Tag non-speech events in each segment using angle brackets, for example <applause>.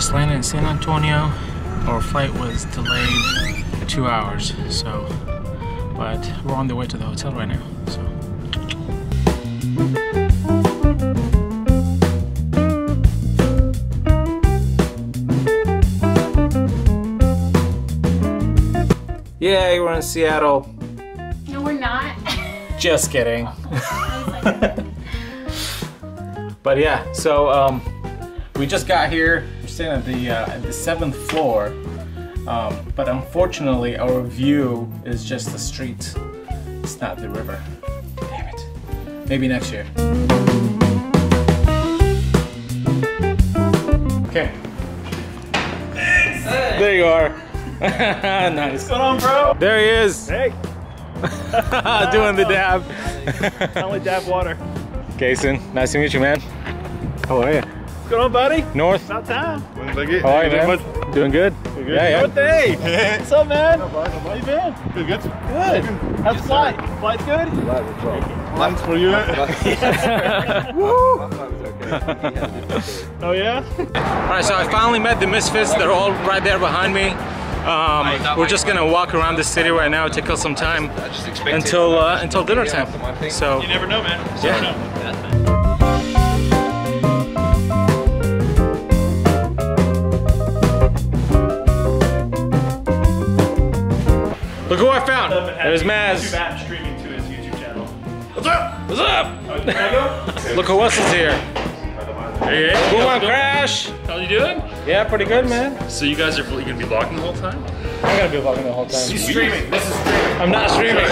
San Antonio. Our flight was delayed two hours, so, but we're on the way to the hotel right now, so. Yeah, we're in Seattle. No, we're not. <laughs> Just kidding. <laughs> <laughs> but yeah, so um, we just got here. Staying at the uh, at the seventh floor, um, but unfortunately, our view is just the street. It's not the river. Damn it. Maybe next year. Okay. There you are. <laughs> nice. What's going on, bro? There he is. Hey, <laughs> Doing the dab. I only dab water. Jason, nice to meet you, man. How are you? What's going on, buddy? North. About time. How are you, man? Doing good. Yeah, yeah. Birthday. <laughs> What's up, man? How you been? Good, good. Good. How's the flight? Flight's good? Thanks for you. Oh, yeah? All right, so I finally met the Misfits. They're all right there behind me. Um, we're just gonna walk around the city right now, take us some time until uh, until dinner time. So You never know, man. You Yeah. Look who I found. There's Maz. streaming to his YouTube channel. What's up? What's up? Oh, can I go? <laughs> Look who else is here. Hey, Boom Bang Crash. How you doing? Yeah, pretty good, man. So you guys are you gonna be vlogging the whole time? I'm gonna be vlogging the whole time. He's streaming. This is streaming. I'm not streaming. <laughs>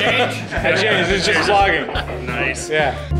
Change? <laughs> I changed. It's just vlogging. Nice. Yeah.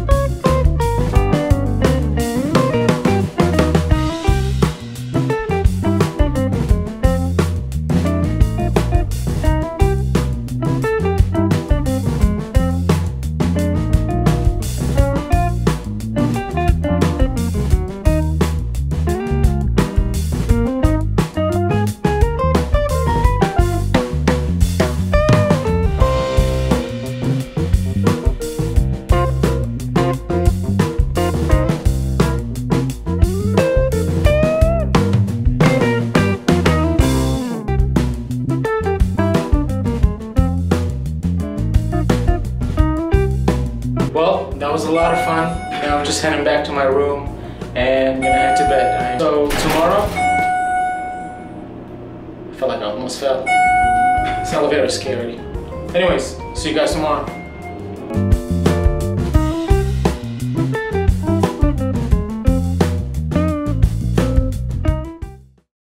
A lot of fun. Now I'm just heading back to my room and gonna head to bed. So tomorrow, I felt like I almost fell. This elevator is scary. Anyways, see you guys tomorrow.